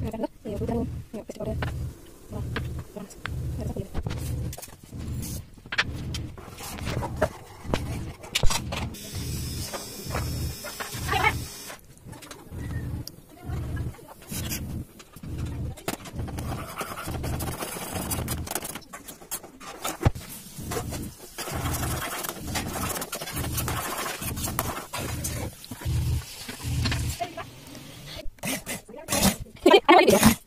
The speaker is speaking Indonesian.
Nah, kan? Ya, bukan. Ya, pasti kali dia ya?